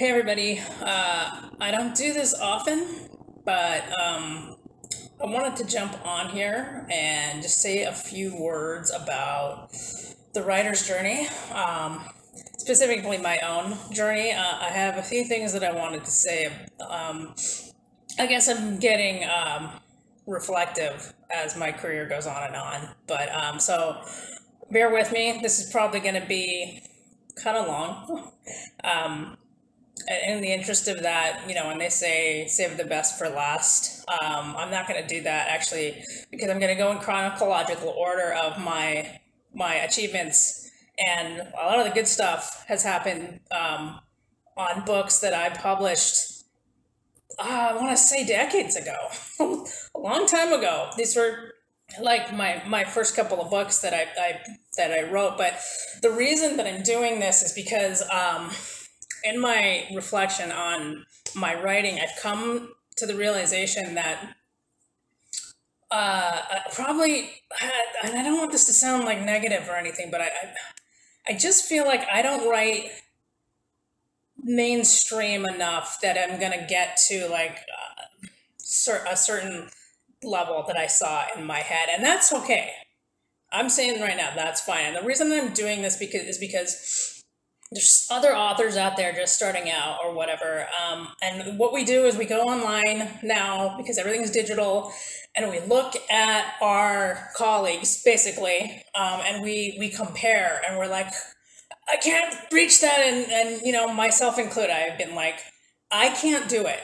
Hey everybody, uh, I don't do this often, but um, I wanted to jump on here and just say a few words about the writer's journey, um, specifically my own journey. Uh, I have a few things that I wanted to say. Um, I guess I'm getting um, reflective as my career goes on and on, but um, so bear with me. This is probably going to be kind of long. Um, in the interest of that, you know, when they say save the best for last, um, I'm not going to do that actually because I'm going to go in chronological order of my my achievements, and a lot of the good stuff has happened um, on books that I published. Uh, I want to say decades ago, a long time ago. These were like my my first couple of books that I, I that I wrote. But the reason that I'm doing this is because. Um, in my reflection on my writing, I've come to the realization that uh, probably, and I don't want this to sound like negative or anything, but I, I, I just feel like I don't write mainstream enough that I'm gonna get to like uh, a certain level that I saw in my head, and that's okay. I'm saying right now that's fine. And the reason I'm doing this because is because there's other authors out there just starting out or whatever. Um, and what we do is we go online now because everything's digital and we look at our colleagues basically um, and we, we compare and we're like, I can't reach that. And, and, you know, myself included, I've been like, I can't do it.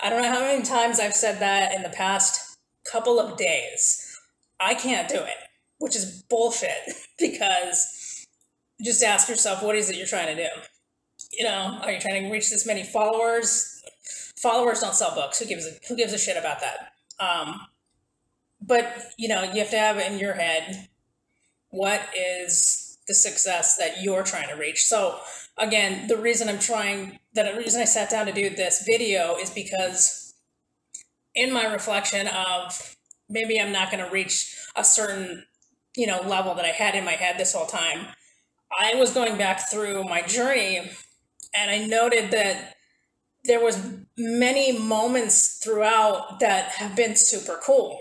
I don't know how many times I've said that in the past couple of days. I can't do it, which is bullshit because just ask yourself what is it you're trying to do? You know are you trying to reach this many followers? Followers don't sell books. Who gives a, who gives a shit about that? Um, but you know you have to have in your head what is the success that you're trying to reach? So again the reason i'm trying that the reason i sat down to do this video is because in my reflection of maybe i'm not going to reach a certain you know level that i had in my head this whole time I was going back through my journey and I noted that there was many moments throughout that have been super cool.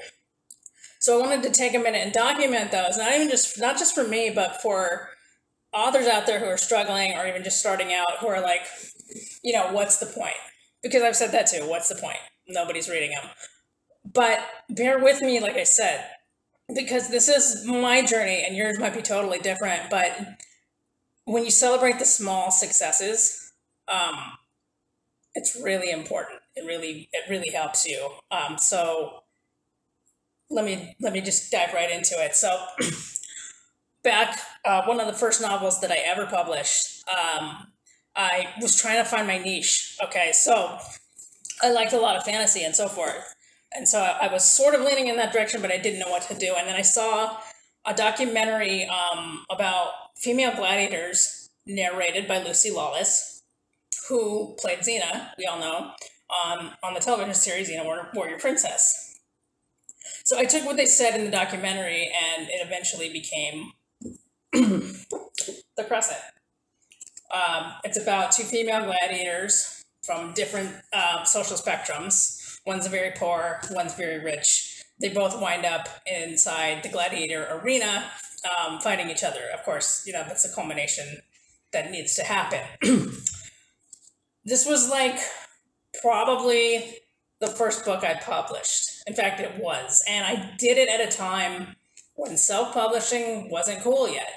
So I wanted to take a minute and document those, not even just not just for me, but for authors out there who are struggling or even just starting out who are like, you know, what's the point? Because I've said that too. What's the point? Nobody's reading them. But bear with me, like I said, because this is my journey and yours might be totally different. But when you celebrate the small successes, um, it's really important. It really it really helps you. Um, so let me let me just dive right into it. So back uh, one of the first novels that I ever published. Um, I was trying to find my niche. Okay, so I liked a lot of fantasy and so forth. And so I was sort of leaning in that direction, but I didn't know what to do. And then I saw a documentary um, about female gladiators narrated by Lucy Lawless, who played Xena, we all know, um, on the television series Xena Warrior, Warrior Princess. So I took what they said in the documentary and it eventually became The Crescent. Um, it's about two female gladiators from different uh, social spectrums. One's very poor, one's very rich. They both wind up inside the gladiator arena um, fighting each other. Of course, you know, that's a culmination that needs to happen. this was like probably the first book I published. In fact, it was. And I did it at a time when self publishing wasn't cool yet.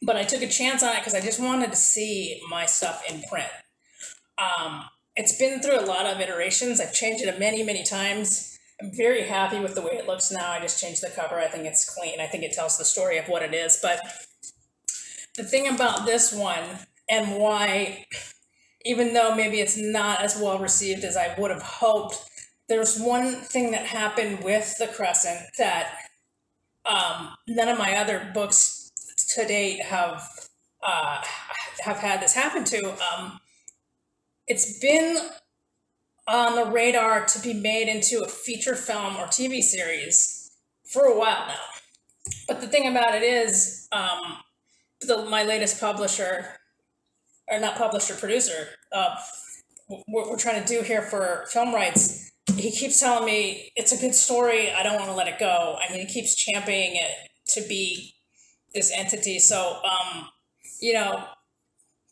But I took a chance on it because I just wanted to see my stuff in print. Um, it's been through a lot of iterations. I've changed it a many, many times. I'm very happy with the way it looks now. I just changed the cover. I think it's clean. I think it tells the story of what it is. But the thing about this one and why, even though maybe it's not as well received as I would have hoped, there's one thing that happened with The Crescent that um, none of my other books to date have uh, have had this happen to. Um, it's been on the radar to be made into a feature film or TV series for a while now. But the thing about it is, um, the, my latest publisher or not publisher, producer, uh, what we're trying to do here for film rights, he keeps telling me it's a good story. I don't want to let it go. I mean, he keeps championing it to be this entity. So, um, you know,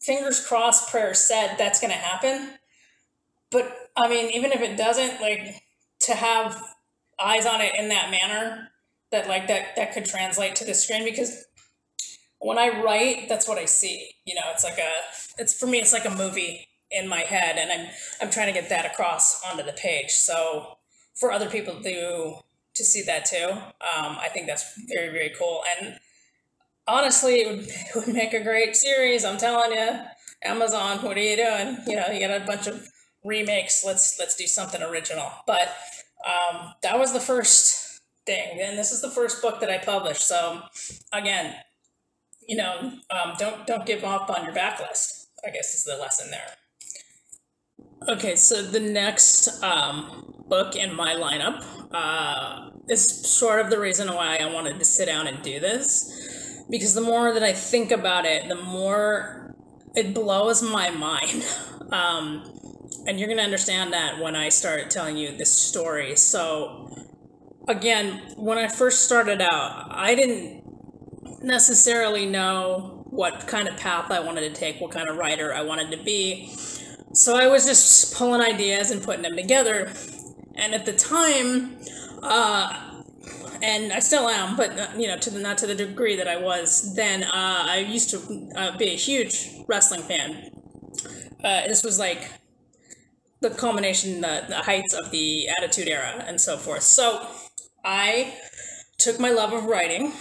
fingers crossed, prayers said that's going to happen. But I mean, even if it doesn't, like to have eyes on it in that manner, that like that that could translate to the screen because when I write, that's what I see. You know, it's like a, it's for me, it's like a movie in my head, and I'm I'm trying to get that across onto the page. So for other people to to see that too, um, I think that's very very cool. And honestly, it would, it would make a great series. I'm telling you, Amazon, what are you doing? You know, you got a bunch of remakes. Let's let's do something original. But um, that was the first thing, and this is the first book that I published. So again, you know, um, don't don't give up on your backlist. I guess is the lesson there. Okay, so the next um, book in my lineup uh, is sort of the reason why I wanted to sit down and do this, because the more that I think about it, the more it blows my mind. Um, and you're going to understand that when I start telling you this story. So, again, when I first started out, I didn't necessarily know what kind of path I wanted to take, what kind of writer I wanted to be. So I was just pulling ideas and putting them together. And at the time, uh, and I still am, but uh, you know, to the not to the degree that I was then. Uh, I used to uh, be a huge wrestling fan. Uh, this was like the culmination, the, the heights of the Attitude Era, and so forth. So I took my love of writing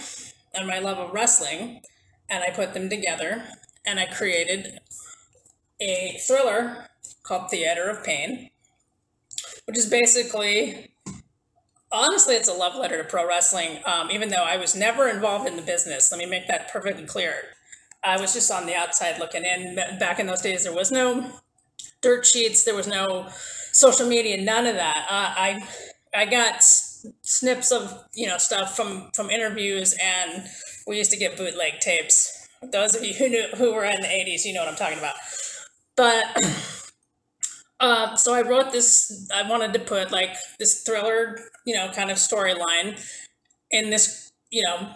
and my love of wrestling, and I put them together, and I created a thriller called Theater of Pain, which is basically, honestly, it's a love letter to pro wrestling. Um, even though I was never involved in the business, let me make that perfectly clear. I was just on the outside looking in. Back in those days, there was no dirt sheets, there was no social media, none of that. Uh, I I got snips of you know stuff from from interviews, and we used to get bootleg tapes. Those of you who knew who were in the '80s, you know what I'm talking about. But uh, so I wrote this. I wanted to put like this thriller, you know, kind of storyline in this, you know,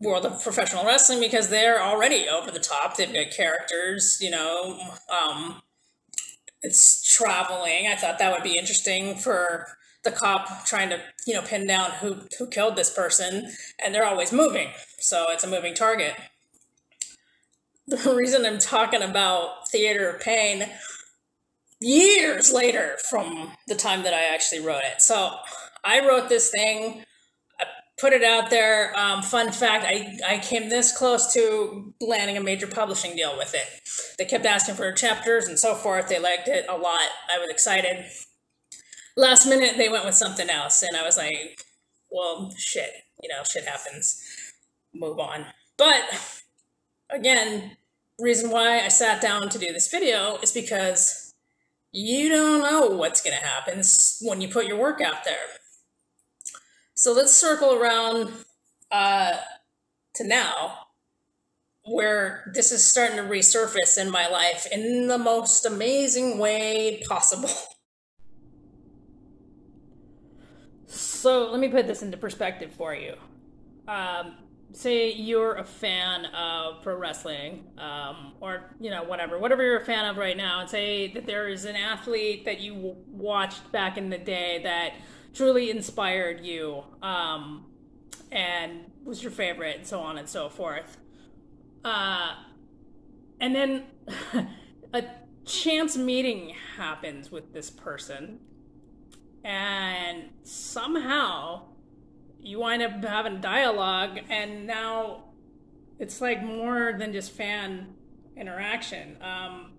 world of professional wrestling because they're already over the top. They've got characters, you know. Um, it's traveling. I thought that would be interesting for the cop trying to you know pin down who who killed this person and they're always moving so it's a moving target the reason i'm talking about theater of pain years later from the time that i actually wrote it so i wrote this thing put it out there. Um, fun fact I, I came this close to landing a major publishing deal with it. They kept asking for chapters and so forth. They liked it a lot. I was excited. Last minute they went with something else and i was like well shit you know shit happens. Move on. But again reason why i sat down to do this video is because you don't know what's going to happen when you put your work out there so let's circle around uh, to now where this is starting to resurface in my life in the most amazing way possible So let me put this into perspective for you. Um, say you're a fan of pro wrestling, um, or you know whatever, whatever you're a fan of right now, and say that there is an athlete that you watched back in the day that truly inspired you, um, and was your favorite, and so on and so forth. Uh, and then a chance meeting happens with this person and somehow you wind up having dialogue and now it's like more than just fan interaction um,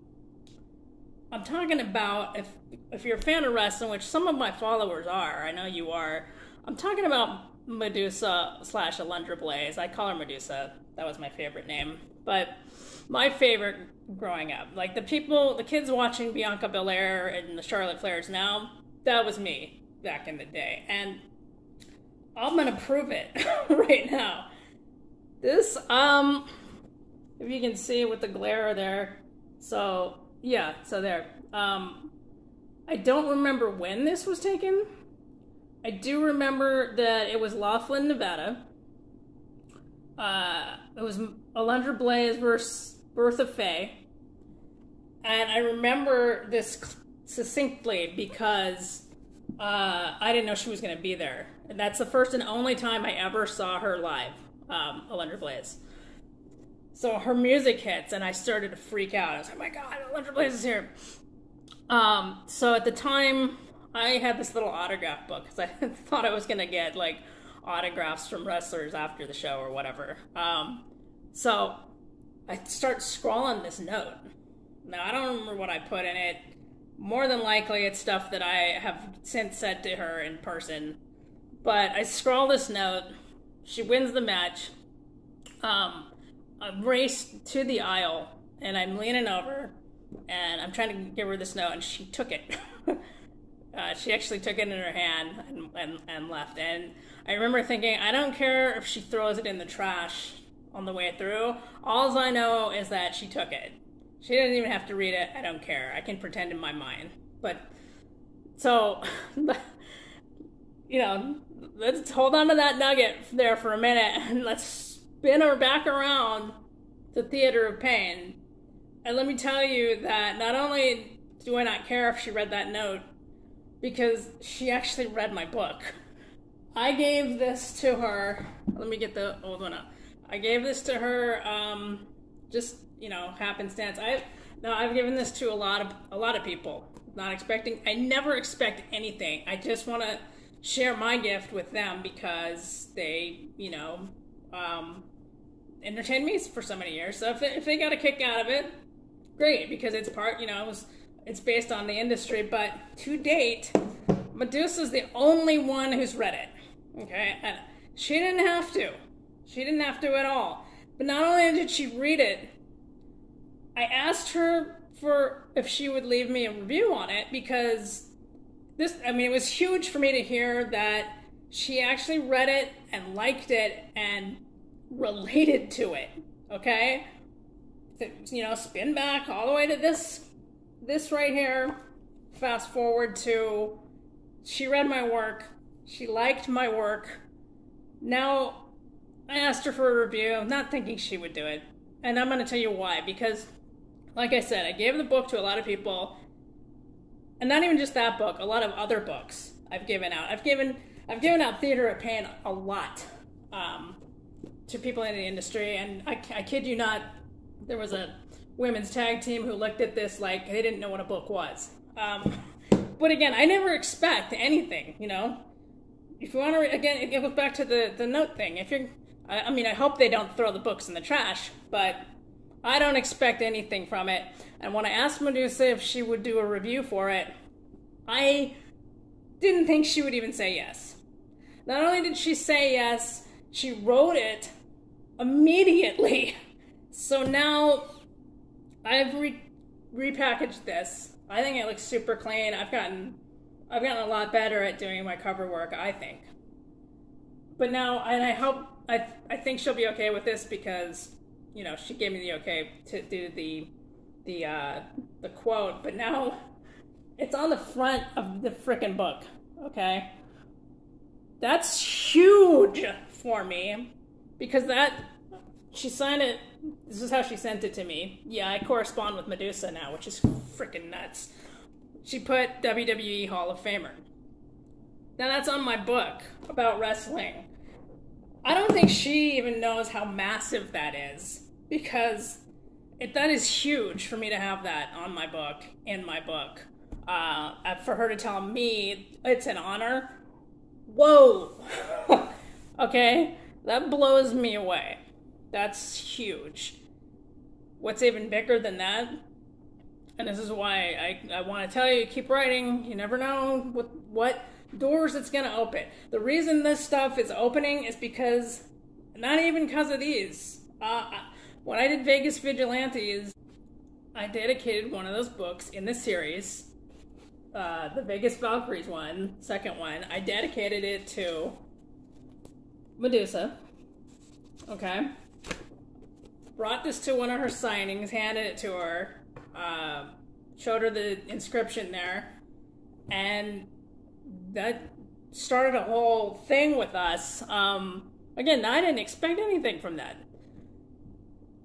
i'm talking about if if you're a fan of wrestling which some of my followers are i know you are i'm talking about medusa slash alundra blaze i call her medusa that was my favorite name but my favorite growing up like the people the kids watching bianca belair and the charlotte flairs now that was me back in the day. And I'm gonna prove it right now. This, um, if you can see with the glare there, So yeah, so there. Um, I don't remember when this was taken. I do remember that it was Laughlin, Nevada. Uh, it was Alundra Blaze versus Bertha Faye. And I remember this succinctly because uh, I didn't know she was going to be there. And that's the first and only time I ever saw her live, um, Alundra Blaze. So her music hits, and I started to freak out. I was like, oh my God, Alundra Blaze is here. Um, so at the time, I had this little autograph book because I thought I was going to get like autographs from wrestlers after the show or whatever. Um, so I start scrawling this note. Now, I don't remember what I put in it. More than likely, it's stuff that I have since said to her in person. But I scrawl this note. She wins the match. Um, I race to the aisle, and I'm leaning over, and I'm trying to give her the note, and she took it. uh, she actually took it in her hand and, and, and left. And I remember thinking, I don't care if she throws it in the trash on the way through. All I know is that she took it. She didn't even have to read it. I don't care. I can pretend in my mind. But so, you know, let's hold on to that nugget there for a minute and let's spin her back around the Theater of Pain. And let me tell you that not only do I not care if she read that note, because she actually read my book. I gave this to her. Let me get the old one up. I gave this to her um, just you know happenstance. I no, I've given this to a lot of a lot of people. Not expecting. I never expect anything. I just want to share my gift with them because they you know um, entertained me for so many years. So if they, if they got a kick out of it, great because it's part you know it was it's based on the industry. But to date, Medusa's the only one who's read it. Okay, and she didn't have to. She didn't have to at all. But not only did she read it, I asked her for if she would leave me a review on it because this, I mean, it was huge for me to hear that she actually read it and liked it and related to it. Okay? You know, spin back all the way to this this right here. Fast forward to she read my work. She liked my work. Now I asked her for a review, not thinking she would do it. And I'm going to tell you why. Because, like I said, I gave the book to a lot of people. And not even just that book, a lot of other books I've given out. I've given I've given out Theater of Pain a lot um, to people in the industry. And I, I kid you not, there was a women's tag team who looked at this like they didn't know what a book was. Um, but again, I never expect anything, you know? If you want to, again, it goes back to the, the note thing. If you're I, I mean, I hope they don't throw the books in the trash, but I don't expect anything from it. And when I asked Medusa if she would do a review for it, I didn't think she would even say yes. Not only did she say yes, she wrote it immediately. So now I've re- repackaged this. I think it looks super clean. I've gotten I've gotten a lot better at doing my cover work, I think. But now and I hope I I think she'll be okay with this because you know she gave me the okay to do the the uh, the quote, but now it's on the front of the freaking book. Okay, that's huge for me because that she signed it. This is how she sent it to me. Yeah, I correspond with Medusa now, which is freaking nuts. She put WWE Hall of Famer. Now that's on my book about wrestling. I don't think she even knows how massive that is because it, that is huge for me to have that on my book, in my book. Uh, for her to tell me it's an honor. Whoa! okay, that blows me away. That's huge. What's even bigger than that? And this is why I, I want to tell you keep writing. You never know what, what doors it's going to open. The reason this stuff is opening is because, not even because of these. Uh, when I did Vegas Vigilantes, I dedicated one of those books in the series, uh, the Vegas Valkyries one, second one. I dedicated it to Medusa. Okay. Brought this to one of her signings, handed it to her. uh, showed her the inscription there, and that started a whole thing with us. Um, again, I didn't expect anything from that.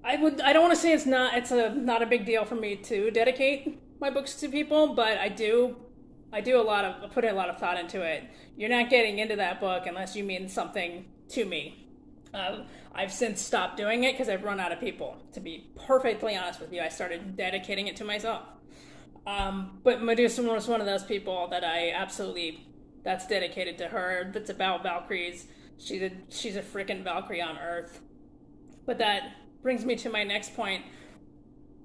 I would. I don't want to say it's not. It's a not a big deal for me to dedicate my books to people, but I do. I do a lot of put a lot of thought into it. You're not getting into that book unless you mean something to me. Uh, I've since stopped doing it because I've run out of people. To be perfectly honest with you, I started dedicating it to myself. Um, but Medusa was one of those people that I absolutely that's dedicated to her. That's about Valkyries. She's a she's a freaking Valkyrie on Earth. But that brings me to my next point.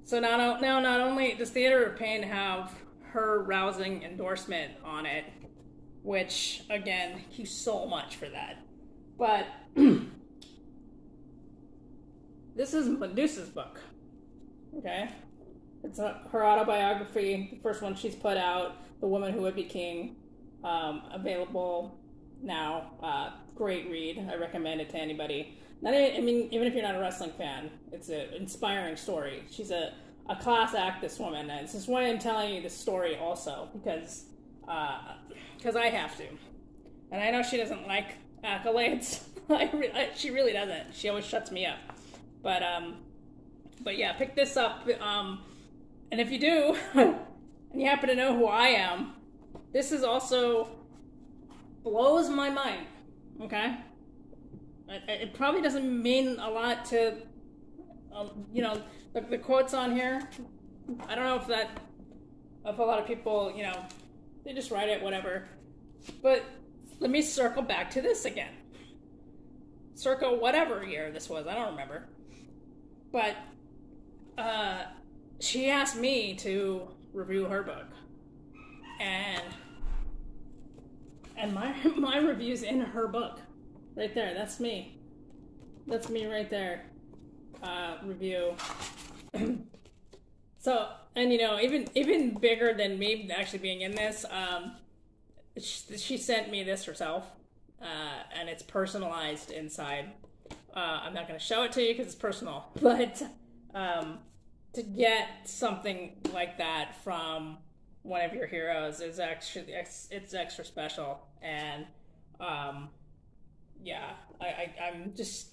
So now, now not only does Theater of Pain have her rousing endorsement on it, which again, thank you so much for that. But this is Medusa's book. Okay? It's a, her autobiography, the first one she's put out, The Woman Who Would Be King, um, available now. Uh, great read. I recommend it to anybody. Not, I mean, even if you're not a wrestling fan, it's an inspiring story. She's a, a class act, this woman. And this is why I'm telling you this story also, because because uh, I have to. And I know she doesn't like accolades. I re- I, she really doesn't. She always shuts me up. But um, but yeah, pick this up. Um, and if you do, and you happen to know who I am, this is also blows my mind. Okay, it, probably doesn't mean a lot to, um, you know, the, the quotes on here. I don't know if that, if a lot of people, you know, they just write it, whatever. But let me circle back to this again. Circa whatever year this was, I don't remember. But uh, she asked me to review her book, and and my my review's in her book, right there. That's me. That's me right there. Uh, review. so and you know even even bigger than me actually being in this, um, she, sent me this herself, uh, and it's personalized inside. Uh, I'm not going to show it to you because it's personal, but um, to get something like that from one of your heroes is actually it's extra special. And um, yeah I, I i'm just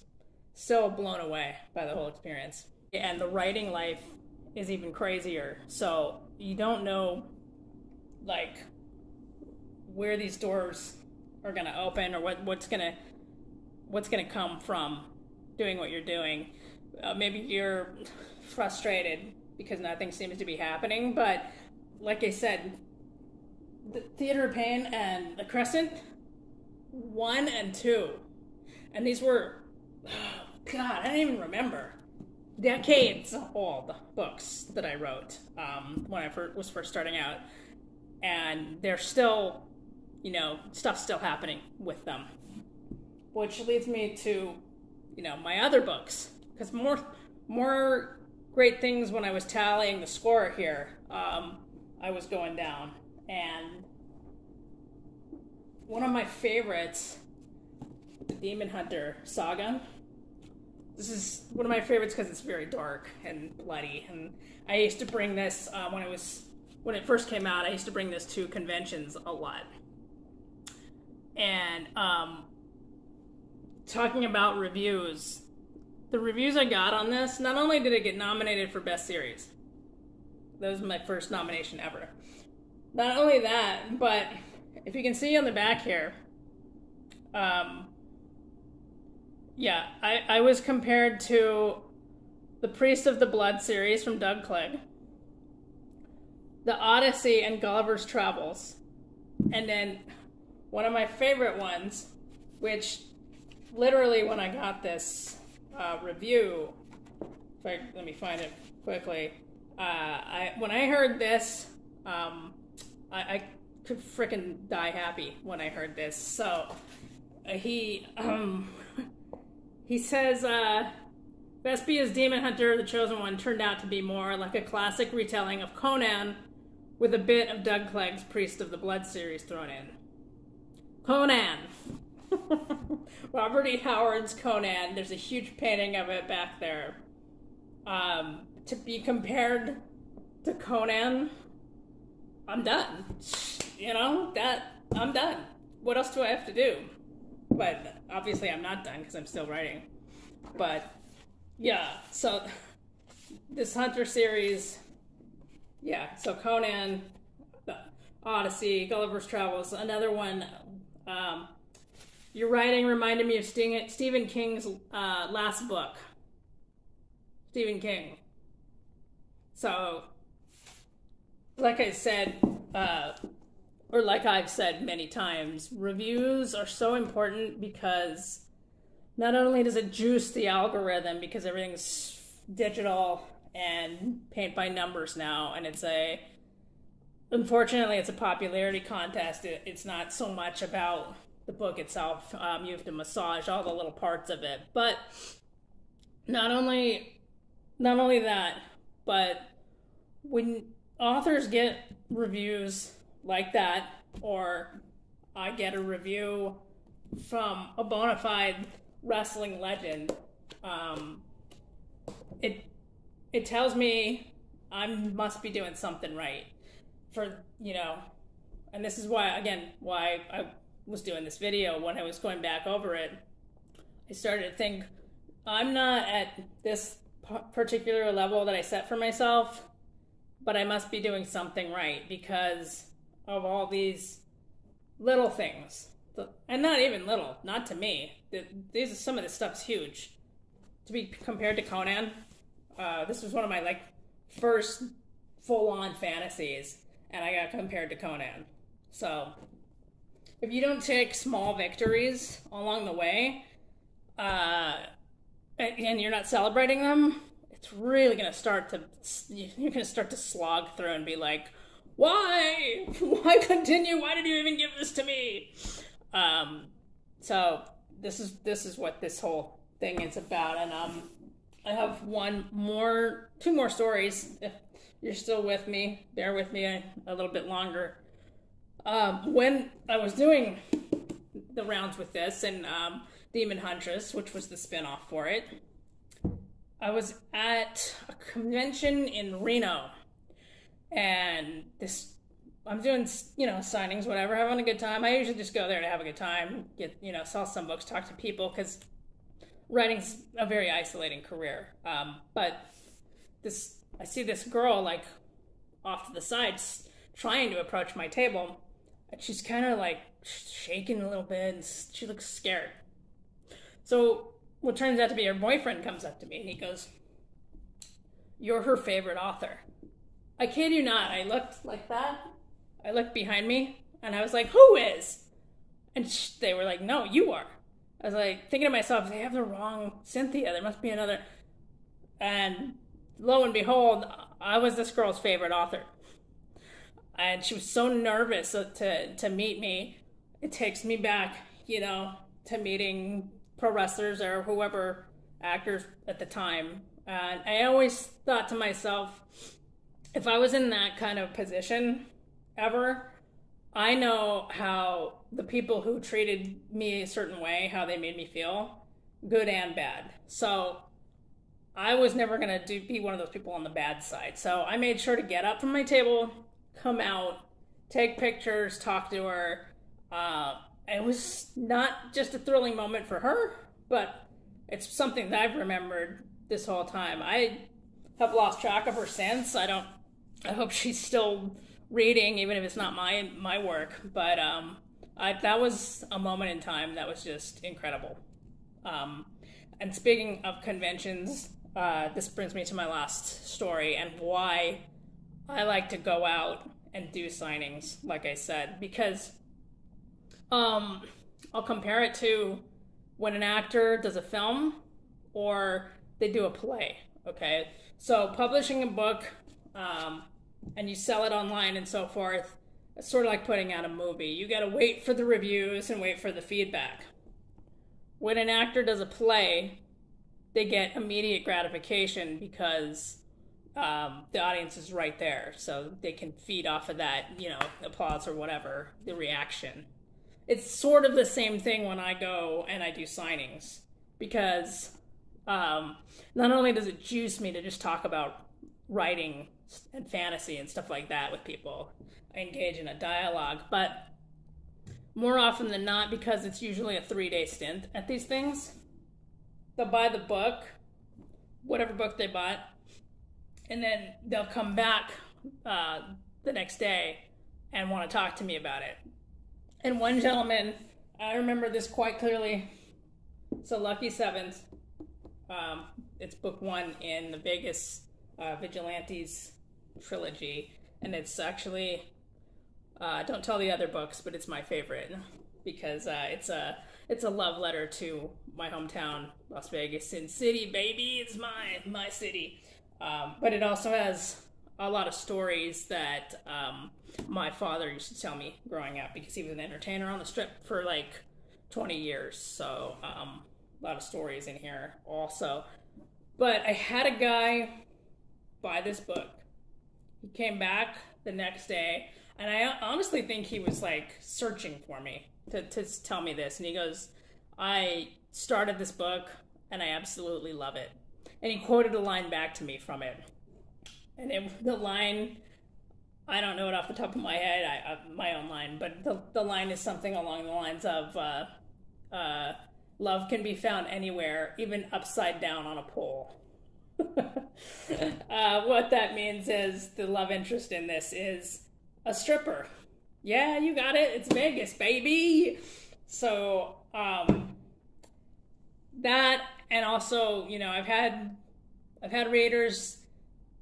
so blown away by the whole experience. And the writing life is even crazier. So you don't know like where these doors are going to open or what what's going to what's going to come from doing what you're doing uh, maybe you're frustrated because nothing seems to be happening but like I said, the Theater of Pain and The Crescent, one and two. And these were, oh God, I don't even remember. Decades old books that I wrote um, when I first, was first starting out. And they're still, you know, stuff's still happening with them. Which leads me to, you know, my other books. Because more, more great things when I was tallying the score here. Um, I was going down. And one of my favorites, the Demon Hunter saga. This is one of my favorites because it's very dark and bloody. And I used to bring this uh, when it was when it first came out. I used to bring this to conventions a lot. And um, talking about reviews, the reviews I got on this, not only did it get nominated for Best Series, that was my first nomination ever. Not only that, but if you can see on the back here, um, yeah, I, I was compared to the Priest of the Blood series from Doug Clegg, the Odyssey and Gulliver's Travels, and then one of my favorite ones, which literally when I got this uh, review, if I, let me find it quickly, uh, I when I heard this, um, I, I could freaking die happy when I heard this. So uh, he um, he says uh, Vespia's Demon Hunter, the Chosen One, turned out to be more like a classic retelling of Conan, with a bit of Doug Clegg's Priest of the Blood series thrown in. Conan. Robert E. Howard's Conan. There's a huge painting of it back there. Um, to be compared to Conan, I'm done. You know, that I'm done. What else do I have to do? But obviously, I'm not done because I'm still writing. But yeah, so this Hunter series, yeah, so Conan, Odyssey, Gulliver's Travels, another one. Um, your writing reminded me of Stephen King's uh, last book. Stephen King. So, like I said, uh, or like I've said many times, reviews are so important because not only does it juice the algorithm because everything's digital and paint by numbers now, and it's a unfortunately it's a popularity contest. It, it's not so much about the book itself. Um, you have to massage all the little parts of it, but not only not only that, but when authors get reviews like that, or I get a review from a bona fide wrestling legend, um, it it tells me I must be doing something right for you know, and this is why again why I was doing this video when I was going back over it. I started to think I'm not at this particular level that I set for myself, but I must be doing something right because of all these little things. And not even little, not to me. These are some of this stuff's huge. To be compared to Conan, uh, this was one of my like first full-on fantasies, and I got compared to Conan. So, if you don't take small victories along the way, uh, and you're not celebrating them, it's really gonna start to you're gonna start to slog through and be like, why? Why continue? Why did you even give this to me? Um, so this is this is what this whole thing is about, and um, I have one more, two more stories. If you're still with me, bear with me a, a little bit longer. Um, when I was doing the rounds with this and um, Demon Huntress, which was the spinoff for it, I was at a convention in Reno, and this I'm doing you know signings, whatever, having a good time. I usually just go there to have a good time, get you know sell some books, talk to people because writing's a very isolating career. Um, but this I see this girl like off to the side trying to approach my table, and she's kind of like shaking a little bit, and she looks scared. So what turns out to be her boyfriend comes up to me and he goes, You're her favorite author. I kid you not. I looked like that. I looked behind me and I was like, Who is? And they were like, No, you are. I was like, thinking to myself, They have the wrong Cynthia. There must be another. And lo and behold, I was this girl's favorite author. And she was so nervous to, to meet me. It takes me back, you know, to meeting pro wrestlers or whoever actors at the time. And I always thought to myself, if I was in that kind of position ever, I know how the people who treated me a certain way, how they made me feel, good and bad. So I was never to do be one of those people on the bad side. So I made sure to get up from my table, come out, take pictures, talk to her, uh, it was not just a thrilling moment for her, but it's something that I've remembered this whole time. I have lost track of her since. I don't. I hope she's still reading, even if it's not my my work. But um, I, that was a moment in time that was just incredible. Um, and speaking of conventions, uh, this brings me to my last story and why I like to go out and do signings. Like I said, because um, I'll compare it to when an actor does a film or they do a play. Okay, so publishing a book um, and you sell it online and so forth, it's sort of like putting out a movie. You got to wait for the reviews and wait for the feedback. When an actor does a play, they get immediate gratification because um, the audience is right there, so they can feed off of that, you know, applause or whatever, the reaction it's sort of the same thing when I go and I do signings because um, not only does it juice me to just talk about writing and fantasy and stuff like that with people. I engage in a dialogue, but more often than not, because it's usually a three day stint at these things, they'll buy the book, whatever book they bought, and then they'll come back uh, the next day and want to talk to me about it. And one gentleman, I remember this quite clearly. So Lucky Sevens, um, it's book one in the Vegas uh, Vigilantes trilogy, and it's actually uh, don't tell the other books, but it's my favorite because uh, it's a it's a love letter to my hometown, Las Vegas, Sin City, baby. It's my my city. Um, but it also has a lot of stories that um, my father used to tell me growing up because he was an entertainer on the strip for like 20 years. So um, a lot of stories in here also. But I had a guy buy this book. He came back the next day and I honestly think he was like searching for me to, to tell me this. And he goes, I started this book and I absolutely love it. And he quoted a line back to me from it. And it, the line, I don't know it off the top of my head, I, uh, my own line, but the, the line is something along the lines of uh, uh, love can be found anywhere, even upside down on a pole. Uh, what that means is the love interest in this is a stripper. Yeah, you got it. It's Vegas, baby. So, um, that and also, you know, I've had I've had readers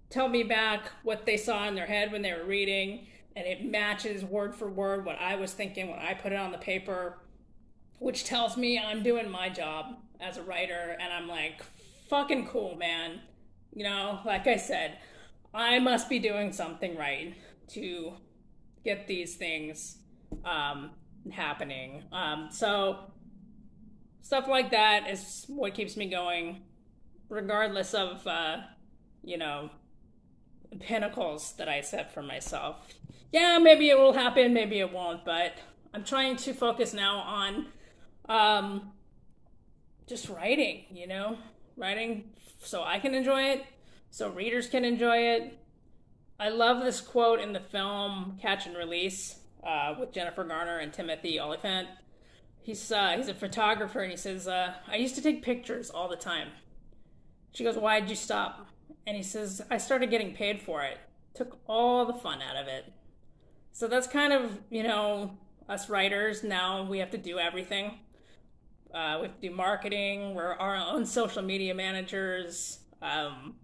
tell me back what they saw in their head when they were reading, and it matches word for word what I was thinking when I put it on the paper, which tells me I'm doing my job as a writer, and I'm like, fucking cool, man. You know, like I said, I must be doing something right to get these things um, happening. Um, so stuff like that is what keeps me going, regardless of uh, you know pinnacles that I set for myself. Yeah, maybe it will happen, maybe it won't, but I'm trying to focus now on um, just writing. You know, writing so I can enjoy it, so readers can enjoy it, I love this quote in the film Catch and Release uh, with Jennifer Garner and Timothy Olyphant. He's uh, he's a photographer and he says, uh, "I used to take pictures all the time." She goes, "Why did you stop?" And he says, "I started getting paid for it. Took all the fun out of it." So that's kind of you know us writers now we have to do everything. Uh, we have to do marketing. We're our own social media managers. Um,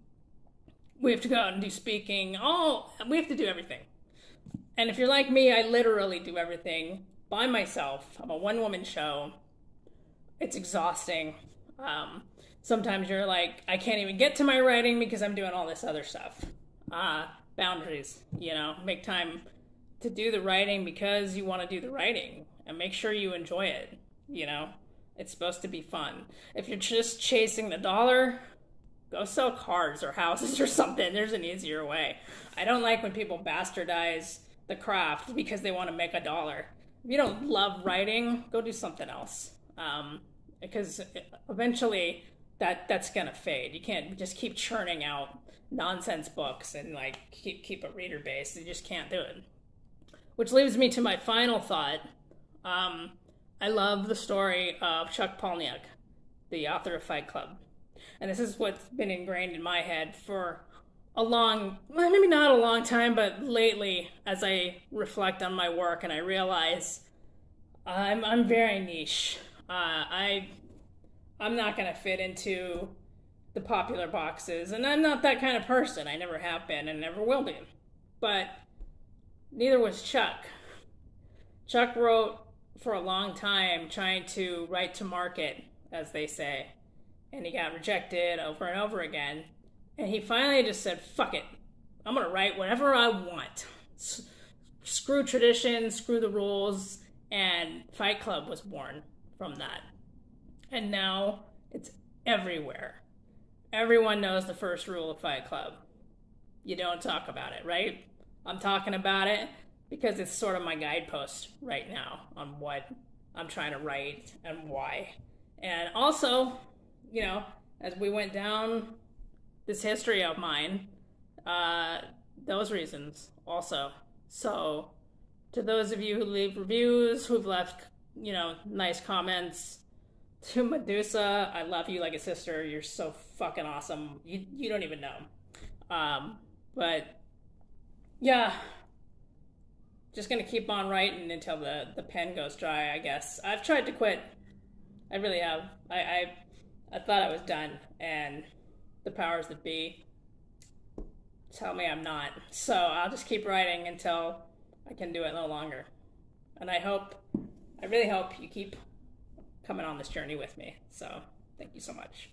we have to go out and do speaking. All we have to do everything. And if you're like me, I literally do everything by myself. I'm a one woman show. It's exhausting. Um, sometimes you're like, I can't even get to my writing because I'm doing all this other stuff. Uh, boundaries, you know, make time to do the writing because you want to do the writing and make sure you enjoy it, you know. It's supposed to be fun. If you're just chasing the dollar, go sell cars or houses or something. There's an easier way. I don't like when people bastardize the craft because they want to make a dollar. If you don't love writing, go do something else. Um, because eventually that that's gonna fade. You can't just keep churning out nonsense books and like keep keep a reader base. You just can't do it. Which leads me to my final thought. Um, I love the story of Chuck Palahniuk, the author of Fight Club and this is what's been ingrained in my head for a long maybe not a long time but lately as i reflect on my work and i realize i'm i'm very niche. Uh, i i'm not going to fit into the popular boxes. And i'm not that kind of person. I never have been and never will be. But neither was chuck. Chuck wrote for a long time trying to write to market as they say and he got rejected over and over again. And he finally just said, fuck it. I'm going to write whatever I want. S- screw tradition, screw the rules. And Fight Club was born from that. And now it's everywhere. Everyone knows the first rule of Fight Club you don't talk about it, right? I'm talking about it because it's sort of my guidepost right now on what I'm trying to write and why. And also, you know, as we went down this history of mine, Uh, those reasons also. So, to those of you who leave reviews, who've left, you know, nice comments, to Medusa, I love you like a sister. You're so fucking awesome. You you don't even know. Um, but yeah, just gonna keep on writing until the the pen goes dry. I guess I've tried to quit. I really have. I I, I thought I was done, and the powers that be tell me I'm not. So I'll just keep writing until I can do it no longer. And I hope, I really hope you keep coming on this journey with me. So thank you so much.